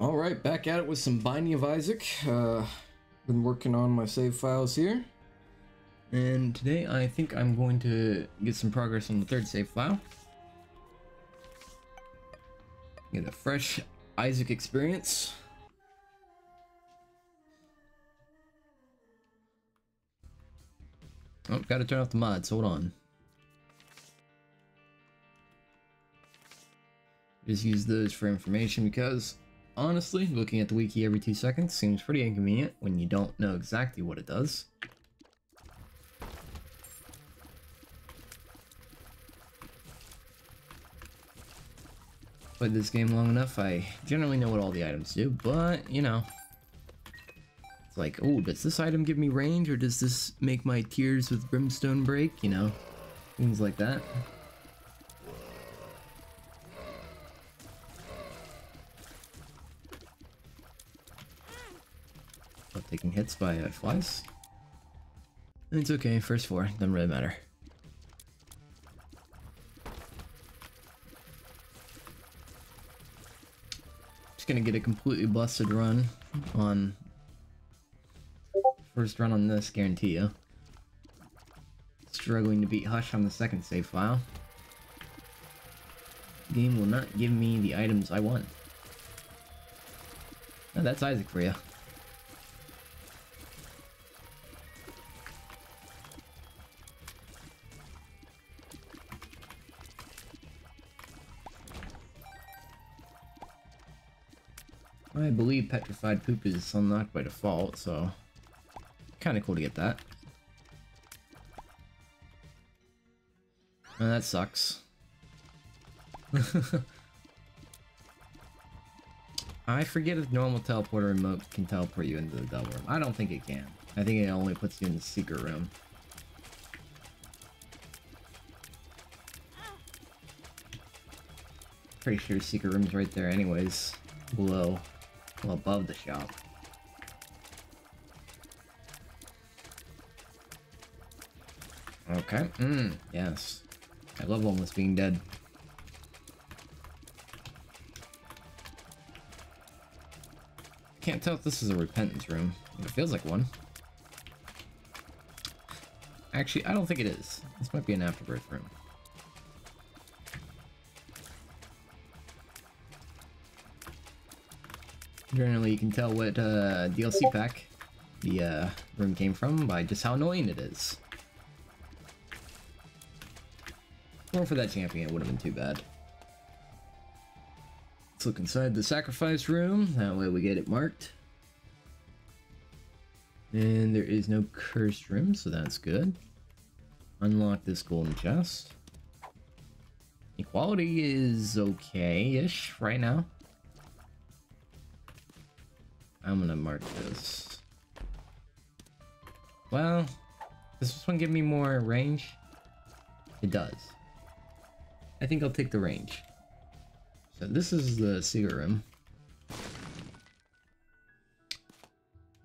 All right, back at it with some Binding of Isaac. Uh, been working on my save files here. And today I think I'm going to get some progress on the third save file. Get a fresh Isaac experience. Oh, gotta turn off the mods, hold on. Just use those for information because, honestly, looking at the wiki every two seconds seems pretty inconvenient when you don't know exactly what it does. Played this game long enough, I generally know what all the items do, but, you know. It's like, oh, does this item give me range, or does this make my tears with brimstone break, you know? Things like that. Taking hits by uh, flies. It's okay, first four, doesn't really matter. Just gonna get a completely busted run on first run on this, guarantee you. Struggling to beat Hush on the second save file. Game will not give me the items I want. Now that's Isaac for you. I believe petrified poop is unlocked by default, so kind of cool to get that. Oh, that sucks. I forget if normal teleporter remote can teleport you into the devil room. I don't think it can. I think it only puts you in the secret room. Pretty sure secret room's right there anyways. Below. Well, above the shop. Okay. Mmm. Yes. I love almost being dead. Can't tell if this is a repentance room. It feels like one. Actually, I don't think it is. This might be an afterbirth room. Generally, you can tell what uh, DLC pack the uh, room came from by just how annoying it is. Or for that champion, it would have been too bad. Let's look inside the sacrifice room. That way we get it marked. And there is no cursed room, so that's good. Unlock this golden chest. Equality is okay-ish right now. I'm gonna mark this. Well, does this one give me more range? It does. I think I'll take the range. So this is the secret room.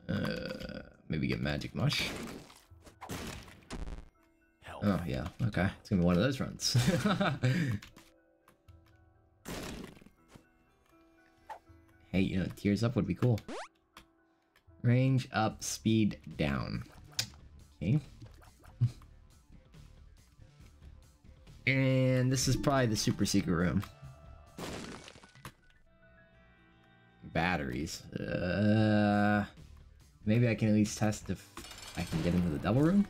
Uh, maybe get magic mush. Help. Oh yeah, okay. It's gonna be one of those runs. hey, you know, tears up would be cool. Range up, speed down. Okay. And this is probably the super secret room. Batteries. Uh, maybe I can at least test if I can get into the devil room.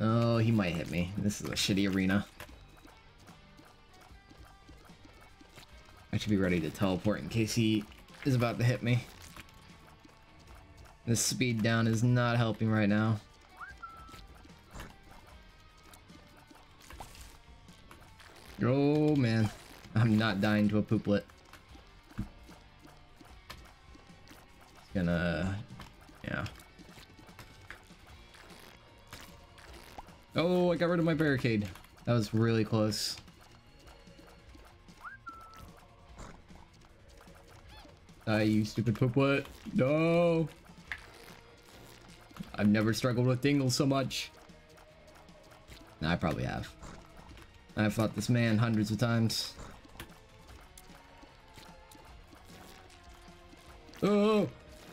Oh, he might hit me. This is a shitty arena. I should be ready to teleport in case he is about to hit me. This speed down is not helping right now. Oh man, I'm not dying to a pooplet. It's gonna, yeah. Oh, I got rid of my barricade. That was really close. Die, you stupid pooplet. No! I've never struggled with Dingle so much. Nah, I probably have. I've fought this man hundreds of times. Oh,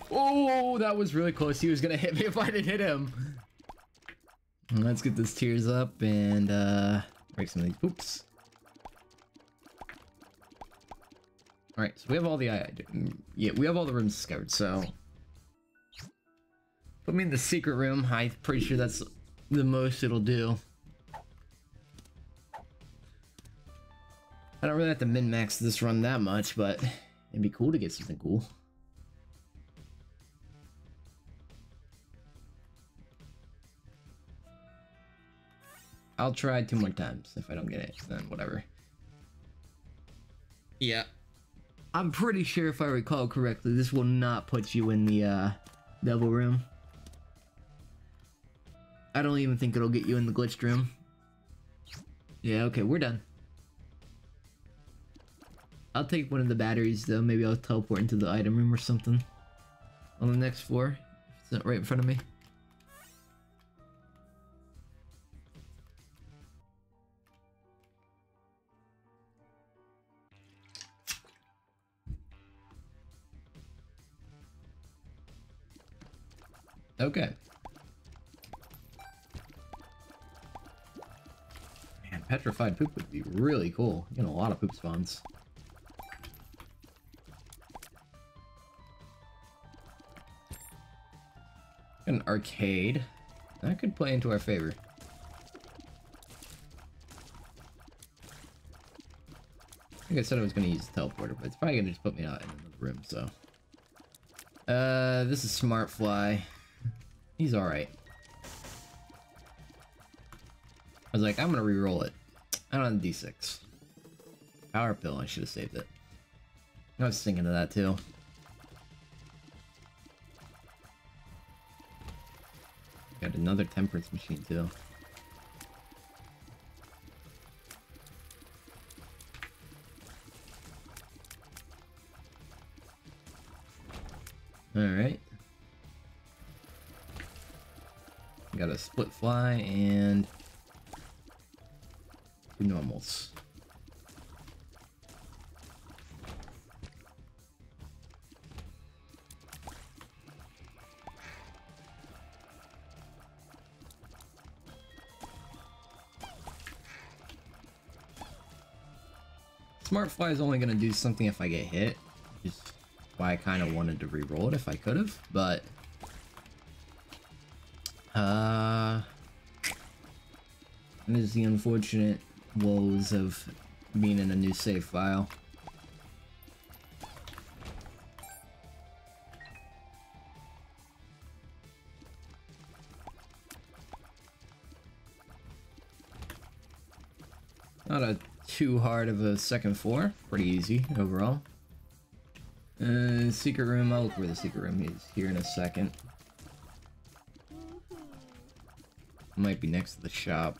oh, that was really close. He was gonna hit me if I didn't hit him. Let's get this tears up and uh, break some of these poops. All right, so we have all the I, mm, yeah, we have all the rooms discovered. So put me in the secret room. I'm pretty sure that's the most it'll do. I don't really have to min-max this run that much, but it'd be cool to get something cool. I'll try two more times. If I don't get it, then whatever. Yeah. I'm pretty sure if I recall correctly, this will not put you in the uh, devil room. I don't even think it'll get you in the glitched room. Yeah, okay, we're done. I'll take one of the batteries though. Maybe I'll teleport into the item room or something. On the next floor. It's not right in front of me. Okay. Man, petrified poop would be really cool. You know, a lot of poop spawns. An arcade. That could play into our favor. I think I said I was going to use the teleporter, but it's probably going to just put me out in another room, so... Uh, this is Smart Fly. He's alright. I was like, I'm gonna re-roll it. I don't have D6. Power pill, I should have saved it. I was thinking of that too. Got another temperance machine too. Alright. Got a split fly and two normals. Smart Fly is only going to do something if I get hit, which is why I kind of wanted to re-roll it if I could have, but uh, is the unfortunate woes of being in a new save file. Not a too hard of a second floor. Pretty easy overall. Uh, secret room. I'll look where the secret room is here in a second. Might be next to the shop.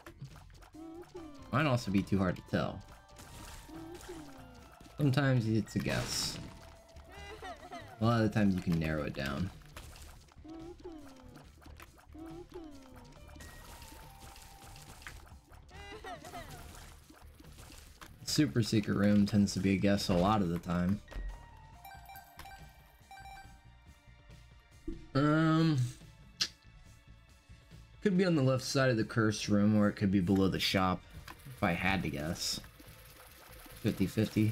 Might also be too hard to tell. Sometimes it's a guess. A lot of the times you can narrow it down. Super secret room tends to be a guess a lot of the time. On the left side of the curse room, or it could be below the shop, if I had to guess. 50-50.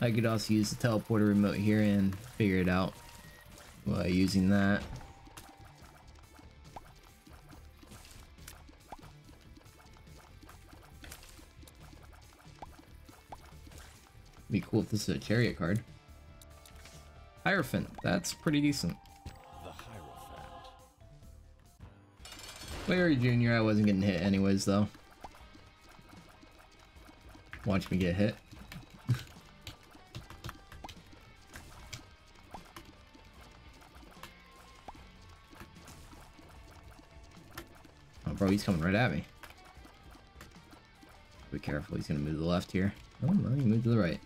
I could also use the teleporter remote here and figure it out by using that. Be cool if this is a chariot card. Hierophant, that's pretty decent. Larry Jr., I wasn't getting hit anyways, though. Watch me get hit. oh, bro, he's coming right at me. Be careful, he's gonna move to the left here. Oh, no, he moved to the right.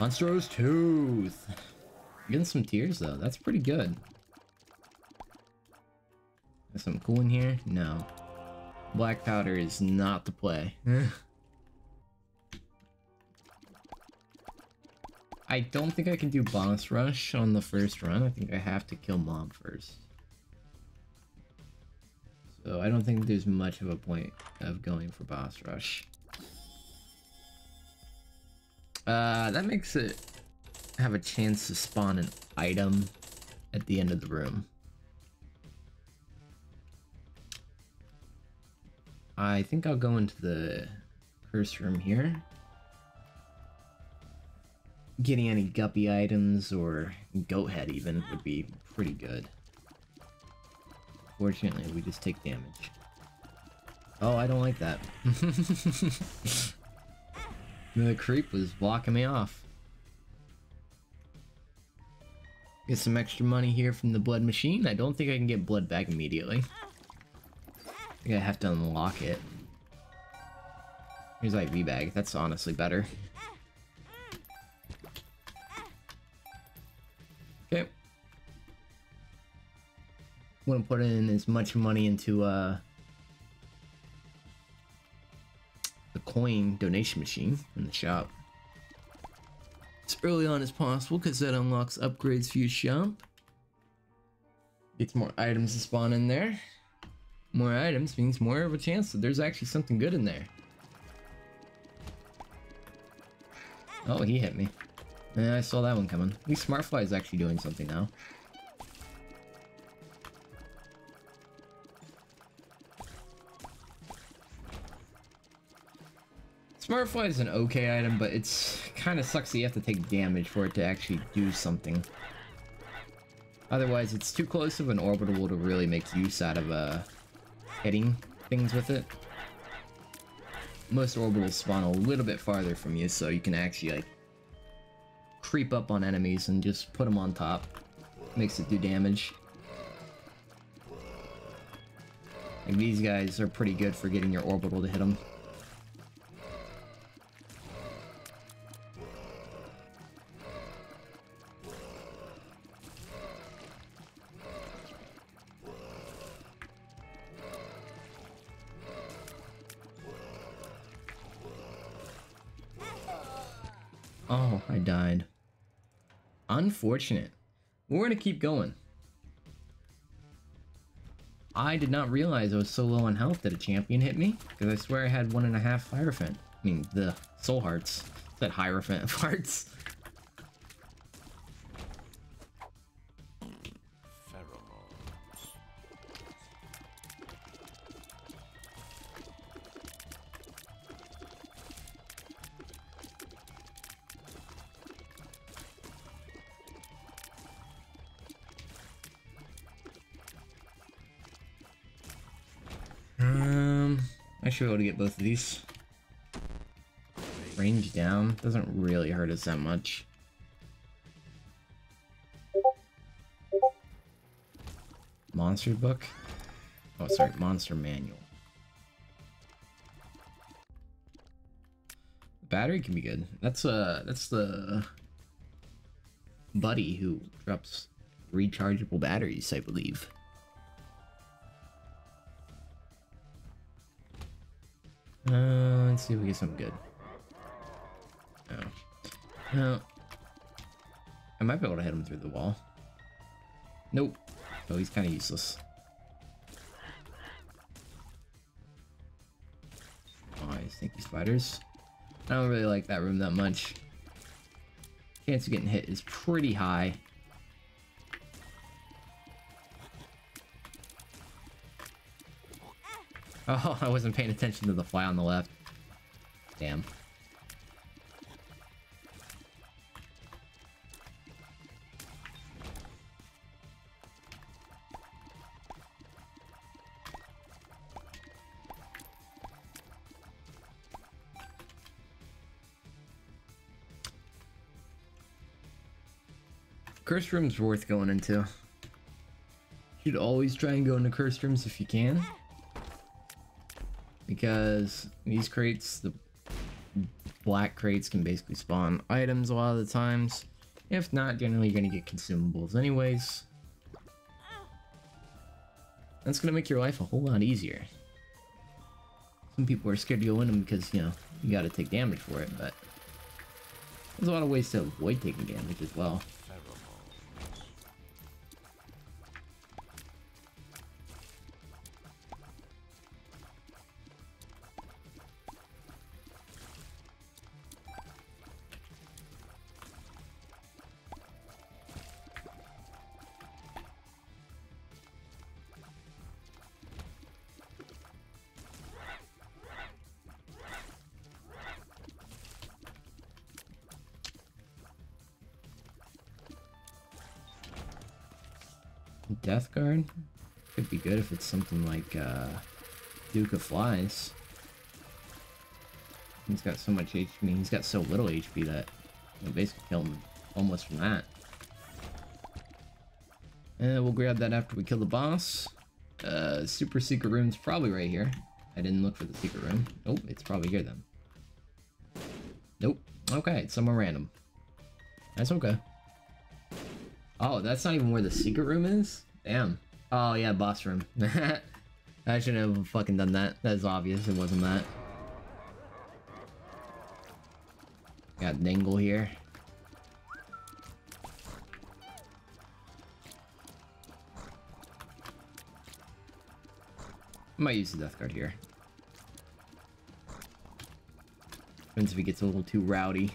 Monstro's Tooth. Getting some tears though, that's pretty good. There's something cool in here? No. Black powder is not the play. I don't think I can do boss rush on the first run. I think I have to kill mom first. So I don't think there's much of a point of going for boss rush. Uh, that makes it have a chance to spawn an item at the end of the room. I think I'll go into the curse room here. Getting any guppy items or goat head even would be pretty good. Fortunately, we just take damage. Oh, I don't like that. the creep was blocking me off. Get some extra money here from the blood machine. I don't think I can get Blood Bag immediately. I think I have to unlock it. Here's IV bag. That's honestly better. Okay. Want to put in as much money into uh, the coin donation machine in the shop. As early on as possible because that unlocks upgrades for your shop. Gets more items to spawn in there. More items means more of a chance that there's actually something good in there. Oh, he hit me. Yeah, I saw that one coming. At least Smartfly is actually doing something now. Smartfly is an okay item, but it's kind of sucks that you have to take damage for it to actually do something. Otherwise, it's too close of an orbital to really make use out of uh, hitting things with it. Most orbitals spawn a little bit farther from you, so you can actually like creep up on enemies and just put them on top. Makes it do damage. Like these guys are pretty good for getting your orbital to hit them. Unfortunate. We're gonna keep going. I did not realize I was so low on health that a champion hit me, because I swear I had one and a half Hierophant. I mean, the Soul Hearts. That Hierophant Hearts. Should be able to get both of these. Range down doesn't really hurt us that much. Monster book? Oh, sorry, monster manual. Battery can be good. That's uh, that's the buddy who drops rechargeable batteries, I believe. Uh, let's see if we get something good. No. No. I might be able to hit him through the wall. Nope. Oh, he's kind of useless. Oh, these stinky spiders. I don't really like that room that much. Chance of getting hit is pretty high. Oh, I wasn't paying attention to the fly on the left. Damn. Curse room's worth going into. You should always try and go into curse rooms if you can because these crates, the black crates can basically spawn items a lot of the times. If not, generally you're gonna get consumables anyways. That's gonna make your life a whole lot easier. Some people are scared to go in them because, you know, you gotta take damage for it, but there's a lot of ways to avoid taking damage as well. Death card? Could be good if it's something like uh, Duke of Flies. He's got so much HP. I mean, he's got so little HP that you basically kill him almost from that. And we'll grab that after we kill the boss. Uh, super secret room's probably right here. I didn't look for the secret room. Oh, it's probably here then. Nope. Okay, it's somewhere random. That's okay. Oh, that's not even where the secret room is? Damn. Oh, yeah, boss room. I shouldn't have fucking done that. That's obvious. It wasn't that. Got Dingle here. Might use the death card here. Depends if he gets a little too rowdy.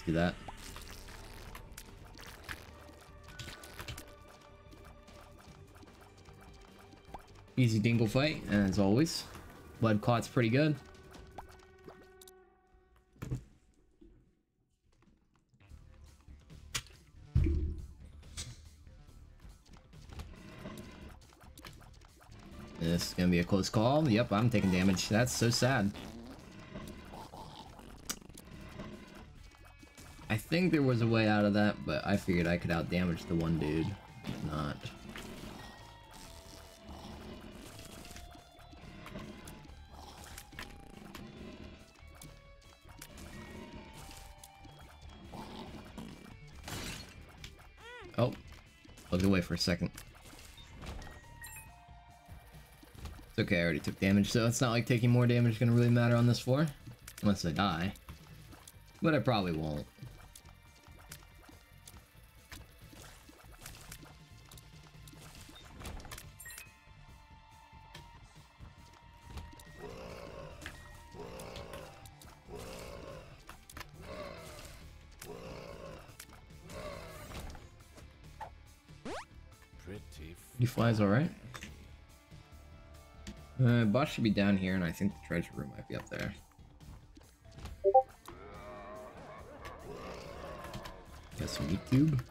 Just do that. Easy dingle fight, as always. Blood clot's pretty good. This is gonna be a close call. Yep, I'm taking damage. That's so sad. I think there was a way out of that, but I figured I could outdamage the one dude. Not. Oh, looked away for a second. It's okay, I already took damage, so it's not like taking more damage is gonna really matter on this floor. Unless I die. But I probably won't. You alright? Uh, boss should be down here, and I think the treasure room might be up there. Got some meat cube.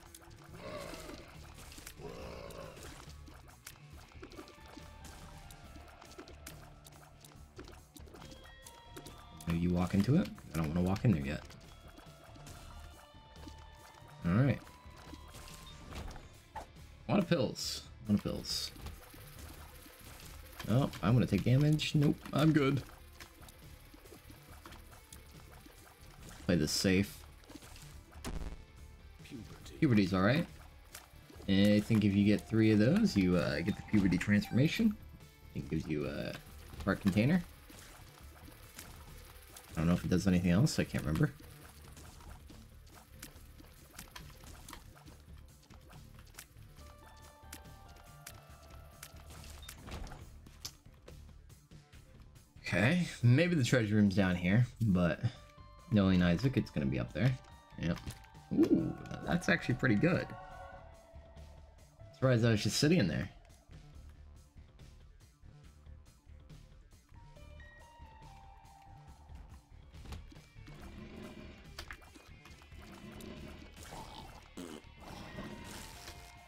You walk into it? I don't want to walk in there yet. Alright. A lot of pills. Of pills. Oh, I'm gonna take damage. Nope, I'm good. Play this safe. Puberty. Puberty's alright. And I think if you get three of those, you uh, get the puberty transformation. It gives you a heart container. I don't know if it does anything else, I can't remember. Okay, maybe the treasure room's down here, but knowing Isaac, it's gonna be up there. Yep. Ooh, that's actually pretty good. Surprised I was just sitting in there.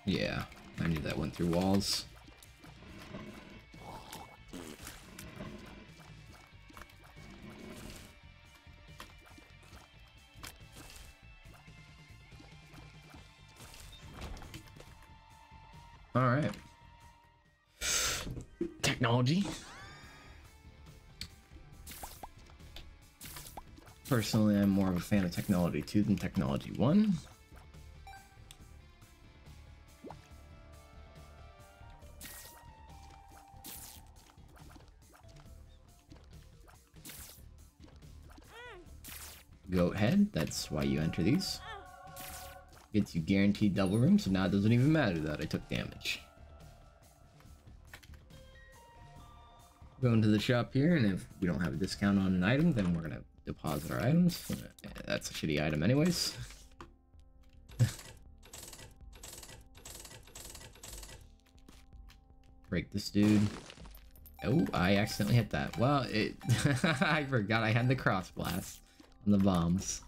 Yeah, I knew that went through walls. Personally, I'm more of a fan of Technology 2 than Technology 1. Goat head, that's why you enter these. Gets you guaranteed devil room, so now it doesn't even matter that I took damage. Going to the shop here, and if we don't have a discount on an item, then we're gonna deposit our items. That's a shitty item anyways. Break this dude. Oh, I accidentally hit that. Well, it I forgot I had the cross blast on the bombs.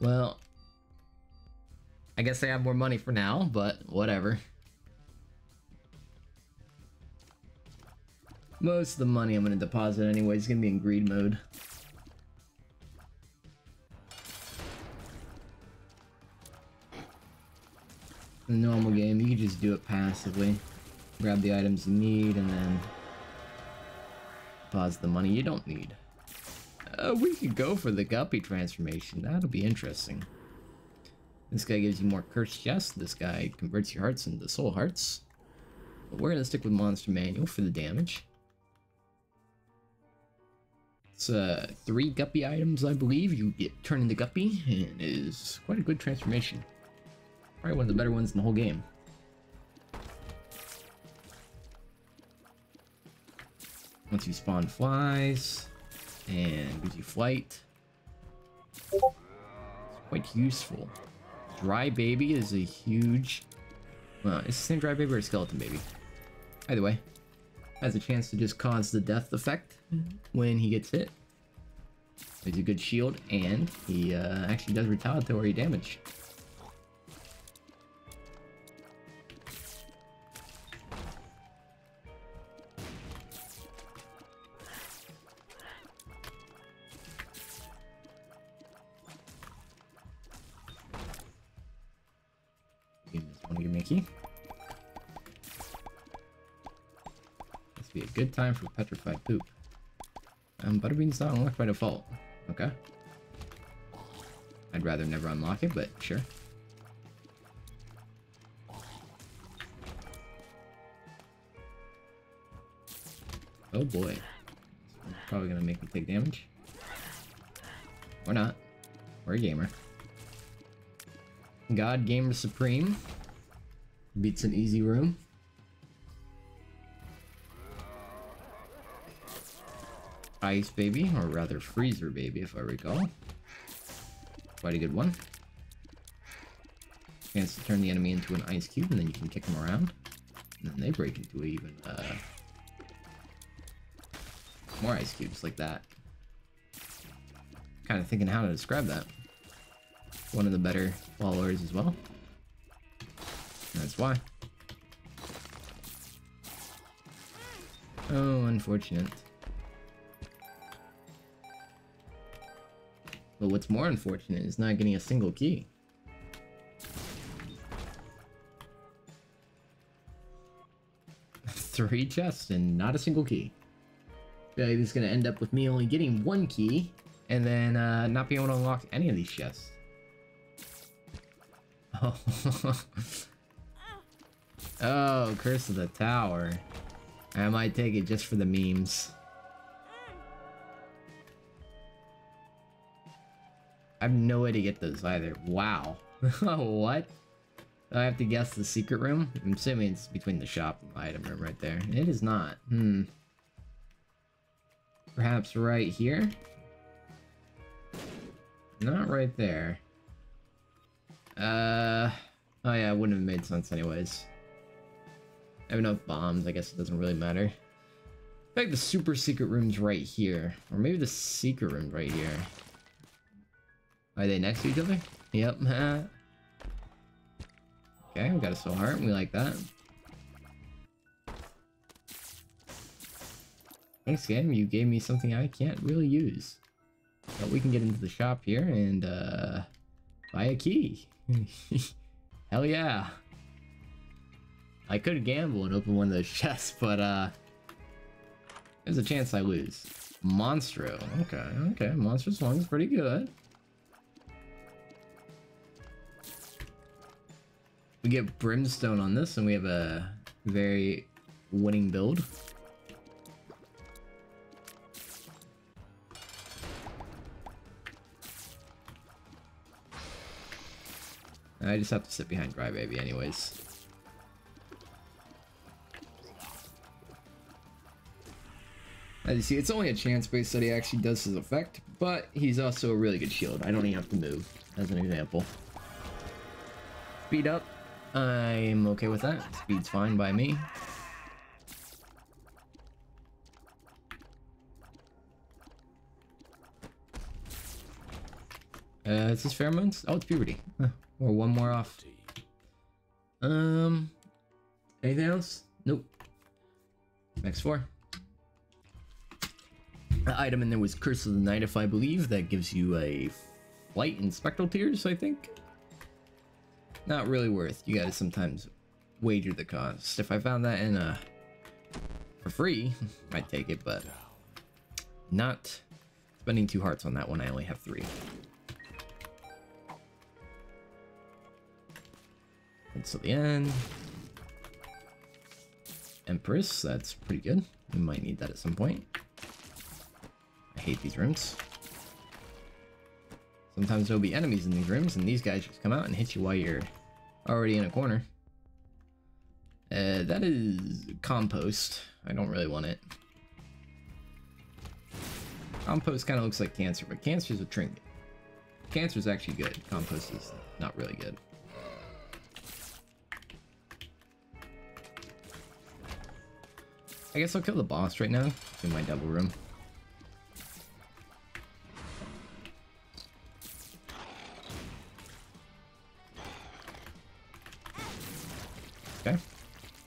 Well, I guess I have more money for now, but whatever. Most of the money I'm gonna deposit anyway is gonna be in greed mode. In the normal game, you can just do it passively. Grab the items you need and then deposit the money you don't need. Uh, we could go for the Guppy transformation. That'll be interesting. This guy gives you more cursed chests. This guy converts your hearts into soul hearts. But we're gonna stick with Monster Manual for the damage. It's uh, three Guppy items, I believe. You get turn into Guppy, and it is quite a good transformation. Probably one of the better ones in the whole game. Once you spawn flies, and gives you flight. It's quite useful. Dry Baby is a huge... Well, it's the same Dry Baby or Skeleton Baby? Either way, has a chance to just cause the death effect when he gets hit. He's a good shield, and he uh, actually does retaliatory damage. Time for petrified poop. Um, Butterbean's not unlocked by default. Okay. I'd rather never unlock it, but sure. Oh boy. Probably gonna make me take damage. Or not. We're a gamer. God Gamer Supreme. Beats an easy room. Ice Baby, or rather Freezer Baby if I recall. Quite a good one. Chance to turn the enemy into an ice cube and then you can kick them around. And then they break into even uh, more ice cubes like that. Kind of thinking how to describe that. One of the better followers as well. And that's why. Oh, unfortunate. But what's more unfortunate is not getting a single key. Three chests and not a single key. like this is gonna end up with me only getting one key and then uh, not being able to unlock any of these chests. Oh. oh, Curse of the Tower. I might take it just for the memes. I have no way to get those either. Wow. what? I have to guess the secret room? I'm assuming it's between the shop and the item room right there. It is not. Hmm. Perhaps right here? Not right there. Uh... Oh yeah, it wouldn't have made sense anyways. I have enough bombs, I guess it doesn't really matter. I think the super secret room's right here. Or maybe the secret room's right here. Are they next to each other? Yep. okay, we got a soul heart. We like that. Thanks, game. You gave me something I can't really use. But we can get into the shop here and uh, buy a key. Hell yeah. I could gamble and open one of those chests, but uh, there's a chance I lose. Monstro. Okay, okay. Monstro's Lung's pretty good. We get Brimstone on this, and we have a very winning build. I just have to sit behind Dry Baby anyways. As you see, it's only a chance based that he actually does his effect, but he's also a really good shield. I don't even have to move, as an example. Speed up. I'm okay with that. Speed's fine by me. Uh, is this pheromones? Oh, it's puberty. Huh. Or one more off. Um, anything else? Nope. Next four. The item in there was Curse of the Night, if I believe. That gives you a flight and spectral tears, I think. Not really worth. You gotta sometimes wager the cost. If I found that in a for free, I'd take it, but not spending two hearts on that one. I only have three. Until the end. Empress, that's pretty good. We might need that at some point. I hate these rooms. Sometimes there'll be enemies in these rooms, and these guys just come out and hit you while you're already in a corner. Uh, that is compost. I don't really want it. Compost kind of looks like cancer, but cancer is a trinket. Cancer is actually good. Compost is not really good. I guess I'll kill the boss right now in my double room.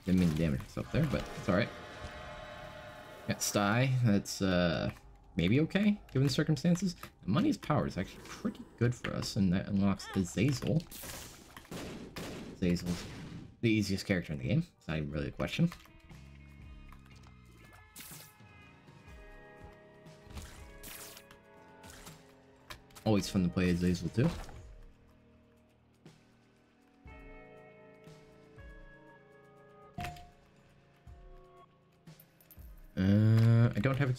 Didn't mean to damage myself there, but it's alright. Got Sty, that's uh maybe okay, given the circumstances. Money's power is actually pretty good for us, and that unlocks Azazel. Azazel's the easiest character in the game. It's not even really a question. Always fun to play Azazel too.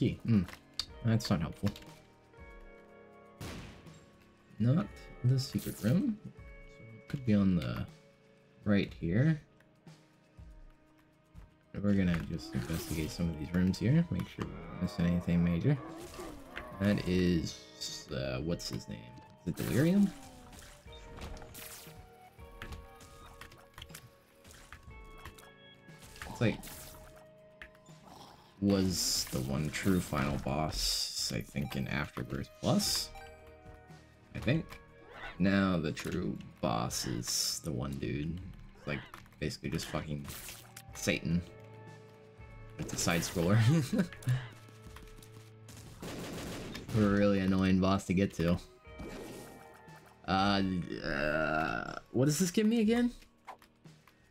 Key. Hmm. That's not helpful. Not the secret room. So it could be on the right here. We're gonna just investigate some of these rooms here, make sure we're not missing anything major. That is uh, what's his name? Is it Delirium? It's like was the one true final boss, I think, in Afterbirth Plus. I think. Now the true boss is the one dude. It's like basically just fucking Satan. It's a side scroller. really annoying boss to get to. Uh, uh, what does this give me again?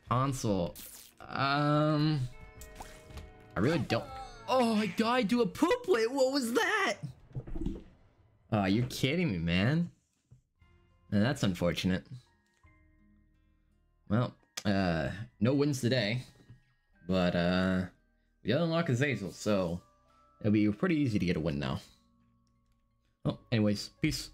Console. Um, I really don't. Oh, I died to a pooplet. What was that? Oh, you're kidding me, man. Now, that's unfortunate. Well, uh, no wins today, but uh, we unlock Azazel, so it'll be pretty easy to get a win now. Oh, anyways, peace.